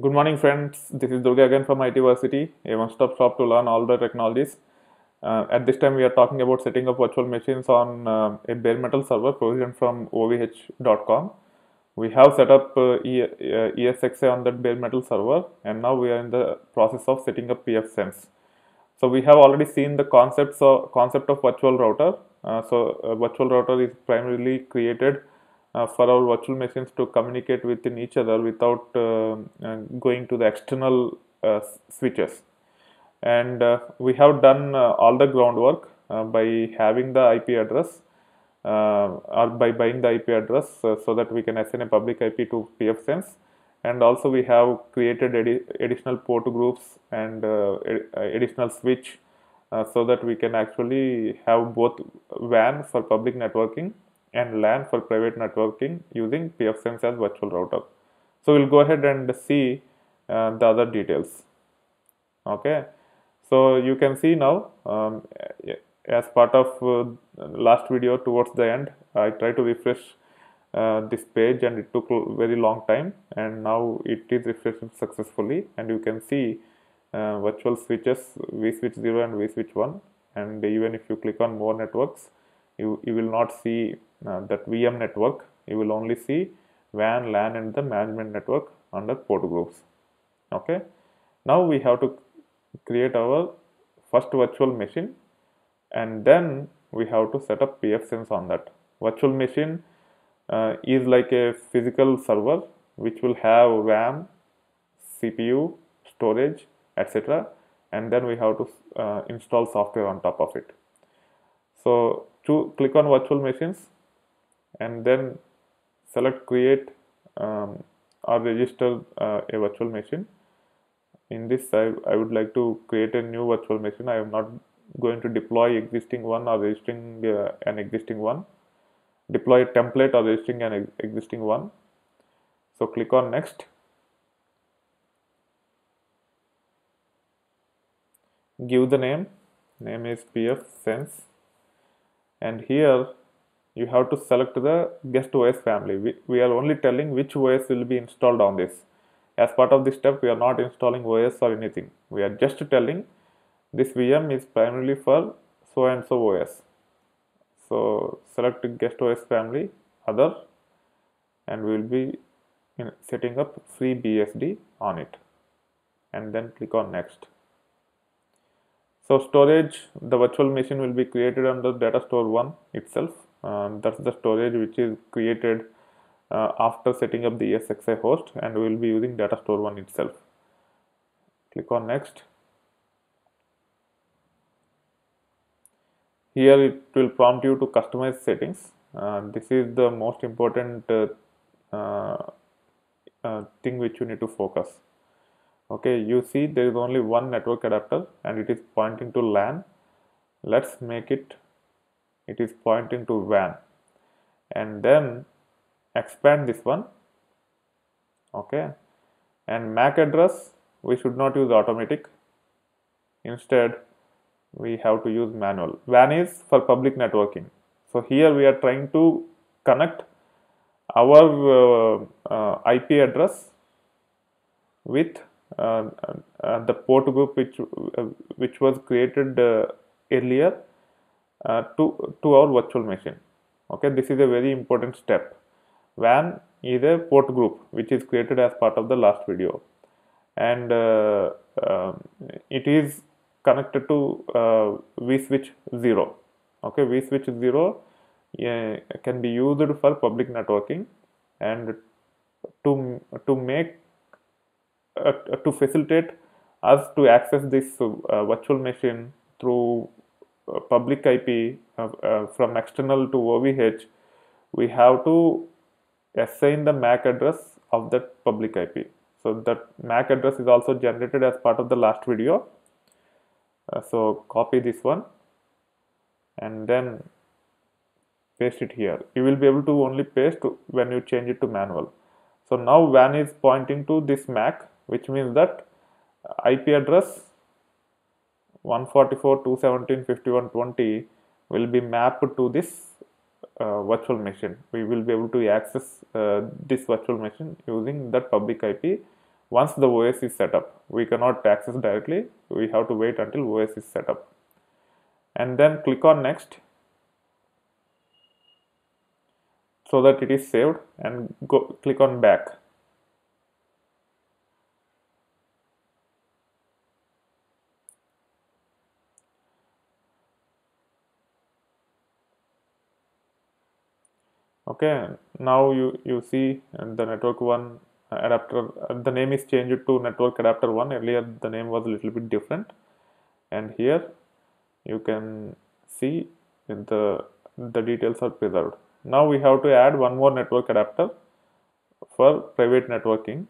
Good morning, friends. This is Durga again from ITVersity, a one-stop shop to learn all the technologies. Uh, at this time, we are talking about setting up virtual machines on uh, a bare metal server provisioned from ovh.com. We have set up uh, e- uh, ESXi on that bare metal server, and now we are in the process of setting up pfSense. So we have already seen the concepts of concept of virtual router. Uh, so a virtual router is primarily created uh, for our virtual machines to communicate within each other without uh, uh, going to the external uh, switches. And uh, we have done uh, all the groundwork by having the IP address or by buying the IP address so that we can assign a public IP to pfSense. And also we have created adi- additional port groups and uh, additional switch uh, so that we can actually have both WAN for public networking and LAN for private networking using pfSense as virtual router. So we'll go ahead and see uh, the other details. Okay, so you can see now um, as part of uh, last video towards the end, I try to refresh uh, this page and it took very long time and now it is refreshed successfully and you can see uh, virtual switches vSwitch 0 and vSwitch 1 and even if you click on more networks you, you will not see uh, that VM network. You will only see WAN, LAN and the management network under port groups okay now we have to create our first virtual machine and then we have to set up pfSense on that virtual machine uh, is like a physical server which will have RAM, CPU, storage, etc. And then we have to uh, install software on top of it. So to click on virtual machines and then select create um, or register uh, a virtual machine. In this, I, I would like to create a new virtual machine. I am not going to deploy existing one or registering uh, an existing one deploy a template or registering an ex- existing one. So click on next. Give the name. Name is PF Sense. And here you have to select the guest OS family. We, we are only telling which OS will be installed on this. As part of this step, we are not installing OS or anything. We are just telling this VM is primarily for so and so OS. So select guest OS family, other, and we will be in setting up FreeBSD on it. And then click on next. So storage, the virtual machine will be created under data store one itself. Um, that's the storage which is created uh, after setting up the ESXi host and we will be using data store one itself. Click on next. here it will prompt you to customize settings uh, this is the most important uh, uh, uh, thing which you need to focus okay you see there is only one network adapter and it is pointing to LAN let's make it it is pointing to WAN and then expand this one okay and MAC address we should not use automatic instead we have to use manual. WAN is for public networking. So here we are trying to connect our uh, uh, IP address with uh, uh, the port group which uh, which was created uh, earlier to to our virtual machine. Okay, this is a very important step. WAN is a port group which is created as part of the last video, and uh, um, it is connected to uh, vSwitch 0. Okay, vSwitch 0 uh, can be used for public networking and to to make uh, to facilitate us to access this uh, virtual machine through uh, public IP uh, from external to OVH, we have to assign the MAC address of that public IP. So that MAC address is also generated as part of the last video. Uh, so copy this one and then paste it here. You will be able to only paste when you change it to manual. So now WAN is pointing to this MAC which means that IP address 144.217.51.20 will be mapped to this virtual machine we will be able to access uh, this virtual machine using that public IP once the OS is set up. We cannot access directly, we have to wait until OS is set up. And then click on next so that it is saved and go click on back. Okay now you you see the network one adapter the name is changed to network adapter one. Earlier the name was a little bit different. And here you can see the the details are preserved. Now we have to add one more network adapter for private networking.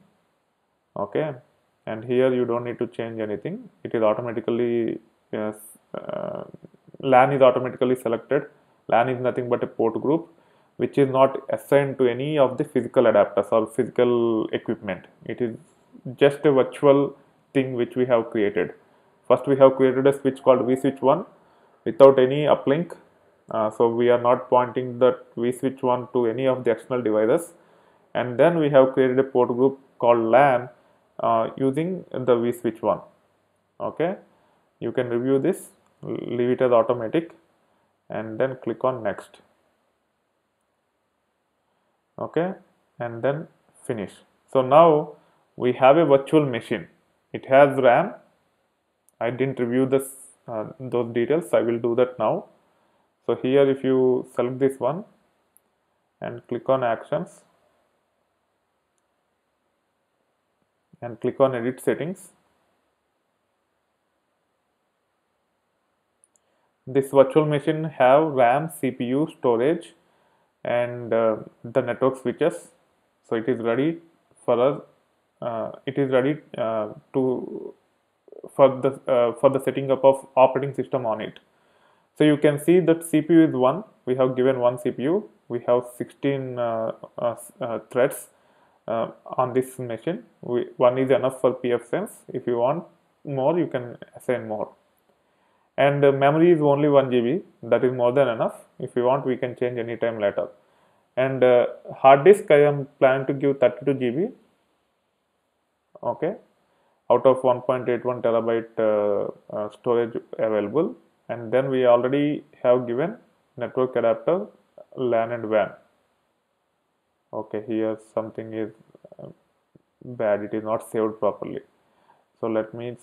Okay and here you don't need to change anything. It is automatically yes, uh, LAN is automatically selected. LAN is nothing but a port group which is not assigned to any of the physical adapters or physical equipment. It is just a virtual thing which we have created. First we have created a switch called vSwitch1 without any uplink. Uh, so we are not pointing that vSwitch1 to any of the external devices. And then we have created a port group called LAN uh, using the vSwitch1. Okay, you can review this, leave it as automatic and then click on next okay and then finish. So now we have a virtual machine. It has ram. I didn't review this uh, those details. I will do that now. So here if you select this one and click on actions and click on edit settings this virtual machine have ram cpu storage and uh, the network switches. So it is ready for us uh, it is ready uh, to for the uh, for the setting up of operating system on it. So you can see that cpu is one. We have given one cpu we have 16 uh, uh, threads on this machine. We, one is enough for pfSense if you want more you can assign more and memory is only 1 GB that is more than enough. If you want we can change anytime later. And uh, hard disk I am planning to give 32 GB okay. Out of 1.81 terabyte uh, uh, storage available. And then we already have given network adapter LAN and WAN. Okay here something is uh, bad. It is not saved properly. So let me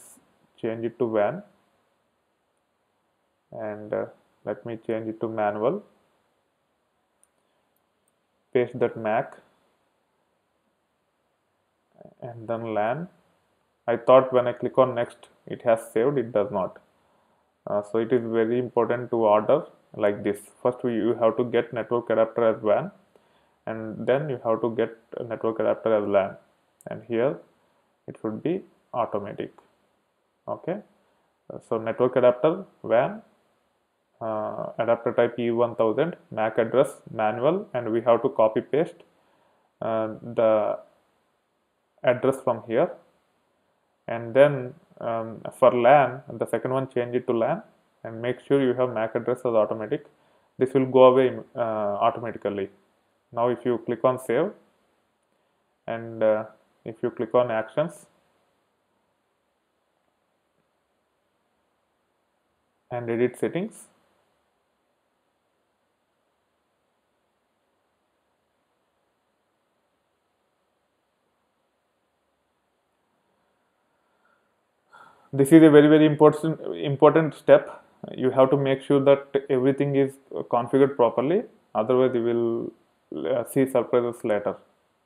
change it to WAN and uh, let me change it to manual. Paste that MAC. And then LAN. I thought when I click on next it has saved it does not. Uh, so it is very important to order like this. First we, you have to get network adapter as WAN. And then you have to get network adapter as LAN. And here it should be automatic. Okay? So network adapter WAN uh, adapter type E1000 MAC address manual and we have to copy paste uh, the address from here. And then um, for LAN the second one change it to LAN and make sure you have MAC address as automatic. This will go away uh, automatically. Now if you click on save and uh, if you click on actions and edit settings this is a very very important important step. You have to make sure that everything is configured properly. Otherwise you will uh, see surprises later.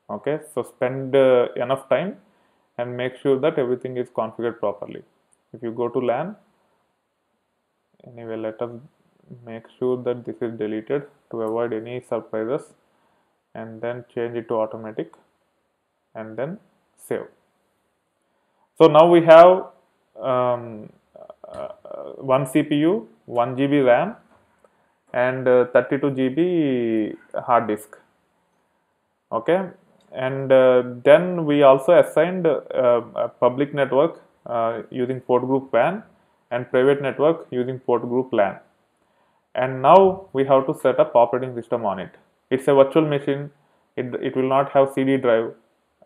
Okay? So spend uh, enough time and make sure that everything is configured properly. If you go to LAN anyway let us make sure that this is deleted to avoid any surprises and then change it to automatic and then save. So now we have um, uh, one CPU, 1 GB RAM, and uh, 32 GB hard disk. Okay, and uh, then we also assigned a public network using port group WAN and private network using port group LAN. And now we have to set up operating system on it. It's a virtual machine. It, it will not have CD drive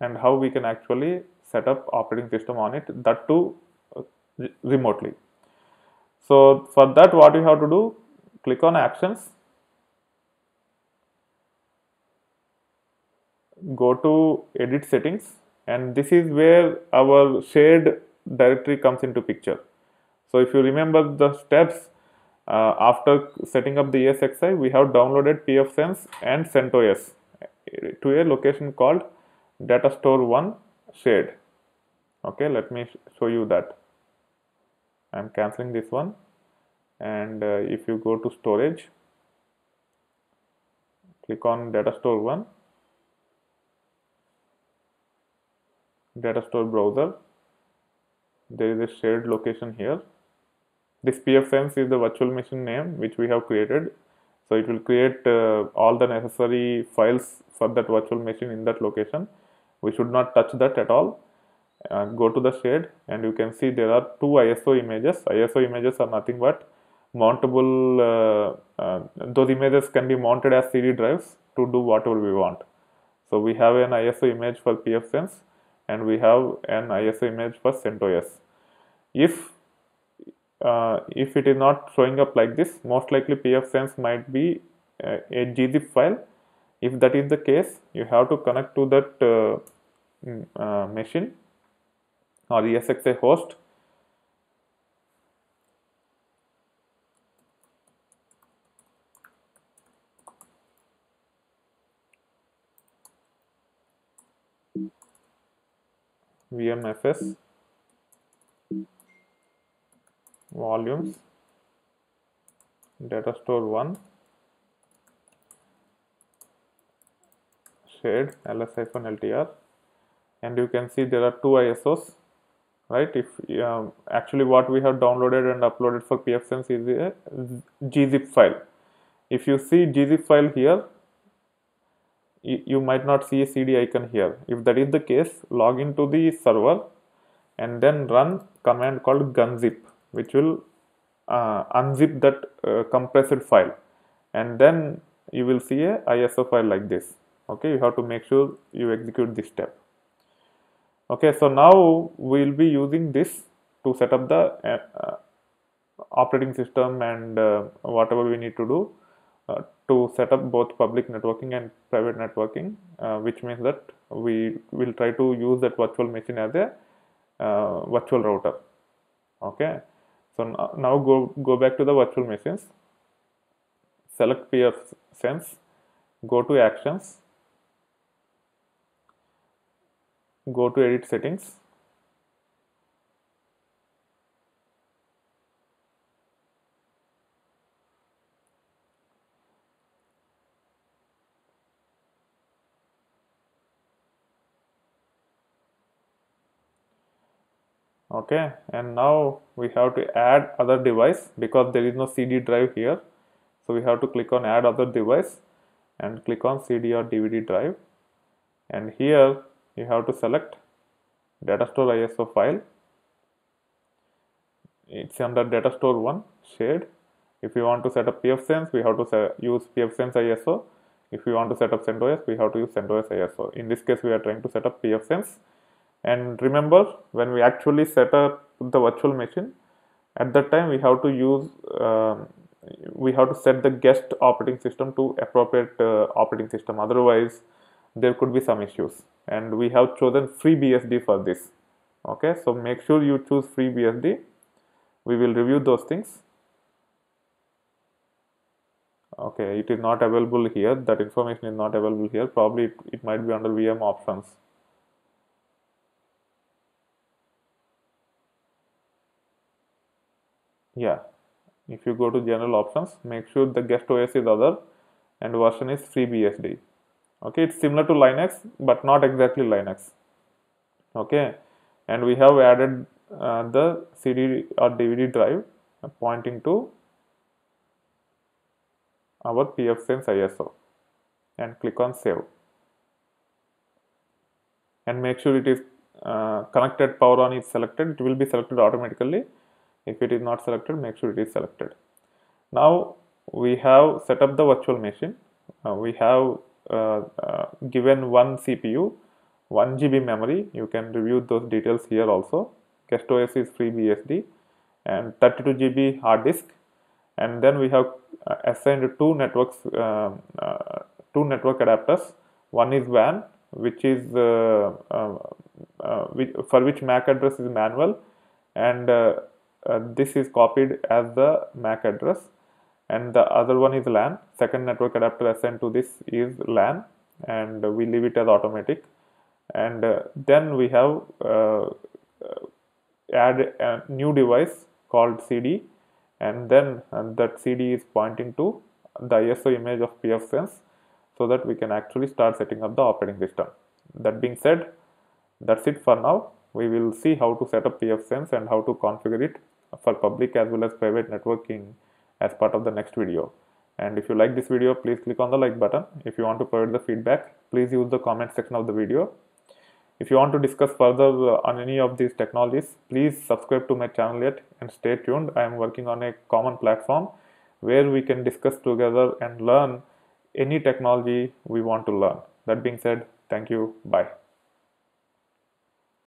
and how we can actually set up operating system on it that too remotely so for that what you have to do click on actions go to edit settings and this is where our shared directory comes into picture so if you remember the steps uh, after setting up the ESXi, we have downloaded pfSense and CentOS to a location called data store 1 shared. Okay, let me show you that. I am cancelling this one and uh, if you go to storage, click on data store 1, data store browser, there is a shared location here this pfSense is the virtual machine name which we have created. So it will create uh, all the necessary files for that virtual machine in that location. We should not touch that at all. Uh, go to the shade and you can see there are two ISO images. ISO images are nothing but mountable, uh, uh, those images can be mounted as CD drives to do whatever we want. So we have an ISO image for pfSense and we have an ISO image for CentOS. If uh, if it is not showing up like this most likely pfSense might be uh, a gzip file if that is the case you have to connect to that uh, uh machine or ESXi host. Vmfs volumes. Data store 1 shared ls-ltr and you can see there are two ISOs right? If um, actually what we have downloaded and uploaded for pfSense is a gzip file. If you see gzip file here you might not see a cd icon here. If that is the case log into the server and then run command called gunzip which will uh, unzip that uh, compressed file. And then you will see a ISO file like this. Okay you have to make sure you execute this step okay so now we will be using this to set up the uh, uh operating system and uh, whatever we need to do uh, to set up both public networking and private networking which means that we will try to use that virtual machine as a virtual router. Okay so now go, go back to the virtual machines, select PF sense, go to actions, go to edit settings, okay and now we have to add other device because there is no CD drive here. So we have to click on add other device and click on CD or DVD drive. And here you have to select data store ISO file. It's under data store 1 shared if you want to set up pfSense we have to use pfSense ISO if you want to set up CentOS we have to use CentOS ISO in this case we are trying to set up pfSense and remember when we actually set up the virtual machine at that time we have to use um, we have to set the guest operating system to appropriate uh, operating system. Otherwise there could be some issues and we have chosen FreeBSD for this. Okay so make sure you choose FreeBSD we will review those things. Okay it is not available here. That information is not available here. Probably it, it might be under VM options. Yeah if you go to general options make sure the guest OS is other and version is FreeBSD okay it's similar to Linux but not exactly Linux okay and we have added uh, the CD or DVD drive uh, pointing to our pfSense ISO and click on save and make sure it is uh, connected power on is selected it will be selected automatically if it is not selected, make sure it is selected. Now we have set up the virtual machine. Uh, we have given one CPU 1 GB memory. You can review those details here also. Guest OS is FreeBSD and 32 GB hard disk. And then we have uh, assigned two networks, uh, uh, two network adapters. One is WAN, which is uh, uh, uh, which, for which MAC address is manual, and this is copied as the MAC address. And the other one is LAN. Second network adapter assigned to this is LAN, and we leave it as automatic. And uh, then we have uh, uh, add a new device called CD and then that CD is pointing to the ISO image of pfSense so that we can actually start setting up the operating system. That being said, that's it for now. We will see how to set up pfSense and how to configure it for public as well as private networking as part of the next video. And if you like this video, please click on the like button. If you want to provide the feedback, please use the comment section of the video. If you want to discuss further uh, on any of these technologies, please subscribe to my channel yet and stay tuned. I am working on a common platform where we can discuss together and learn any technology we want to learn. That being said, thank you. Bye.